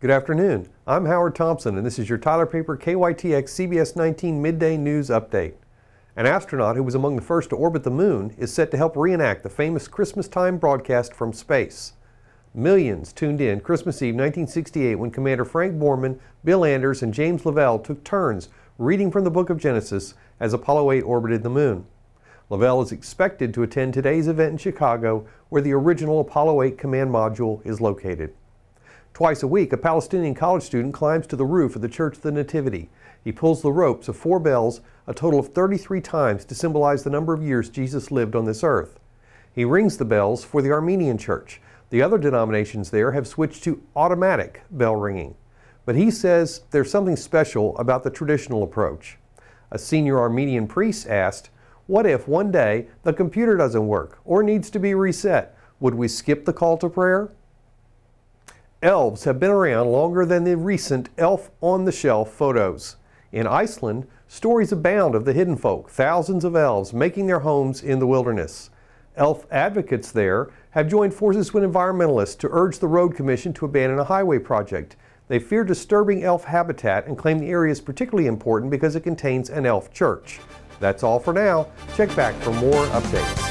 Good afternoon. I'm Howard Thompson, and this is your Tyler Paper KYTX CBS 19 Midday News Update. An astronaut who was among the first to orbit the moon is set to help reenact the famous Christmas time broadcast from space. Millions tuned in Christmas Eve 1968 when Commander Frank Borman, Bill Anders, and James Lovell took turns reading from the book of Genesis as Apollo 8 orbited the moon. Lovell is expected to attend today's event in Chicago, where the original Apollo 8 command module is located. Twice a week, a Palestinian college student climbs to the roof of the Church of the Nativity. He pulls the ropes of four bells, a total of 33 times, to symbolize the number of years Jesus lived on this earth. He rings the bells for the Armenian Church. The other denominations there have switched to automatic bell ringing. But he says there's something special about the traditional approach. A senior Armenian priest asked, What if one day the computer doesn't work or needs to be reset? Would we skip the call to prayer? Elves have been around longer than the recent elf on the shelf photos. In Iceland, stories abound of the hidden folk, thousands of elves making their homes in the wilderness. Elf advocates there have joined forces with environmentalists to urge the Road Commission to abandon a highway project. They fear disturbing elf habitat and claim the area is particularly important because it contains an elf church. That's all for now. Check back for more updates.